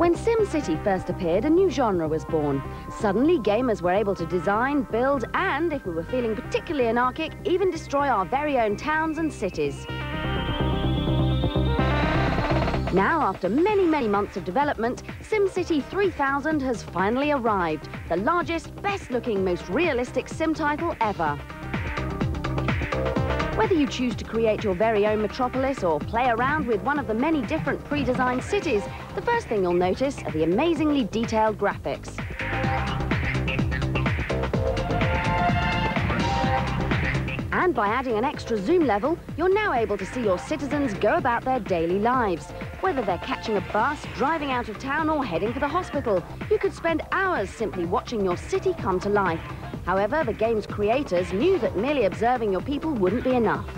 When SimCity first appeared, a new genre was born. Suddenly, gamers were able to design, build, and, if we were feeling particularly anarchic, even destroy our very own towns and cities. Now, after many, many months of development, SimCity 3000 has finally arrived. The largest, best-looking, most realistic sim title ever. Whether you choose to create your very own metropolis or play around with one of the many different pre-designed cities, the first thing you'll notice are the amazingly detailed graphics. And by adding an extra zoom level, you're now able to see your citizens go about their daily lives. Whether they're catching a bus, driving out of town or heading for the hospital, you could spend hours simply watching your city come to life However, the game's creators knew that merely observing your people wouldn't be enough.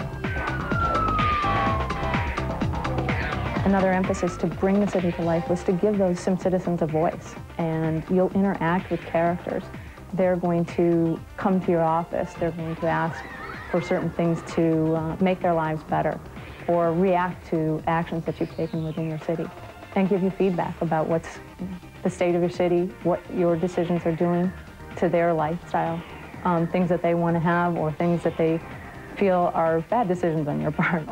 Another emphasis to bring the city to life was to give those sim citizens a voice. And you'll interact with characters. They're going to come to your office. They're going to ask for certain things to uh, make their lives better or react to actions that you've taken within your city and give you feedback about what's the state of your city, what your decisions are doing, to their lifestyle, um, things that they want to have or things that they feel are bad decisions on your part.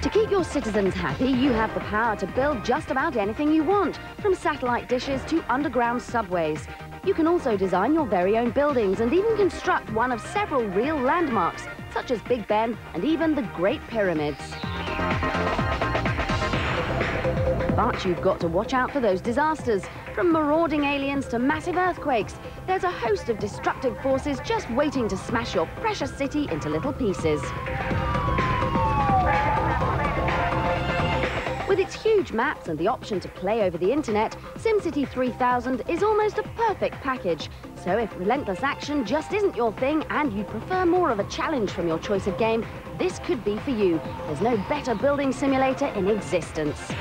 To keep your citizens happy, you have the power to build just about anything you want, from satellite dishes to underground subways. You can also design your very own buildings and even construct one of several real landmarks, such as Big Ben and even the Great Pyramids. But you've got to watch out for those disasters. From marauding aliens to massive earthquakes, there's a host of destructive forces just waiting to smash your precious city into little pieces. With its huge maps and the option to play over the internet, SimCity 3000 is almost a perfect package. So if relentless action just isn't your thing and you prefer more of a challenge from your choice of game, this could be for you. There's no better building simulator in existence.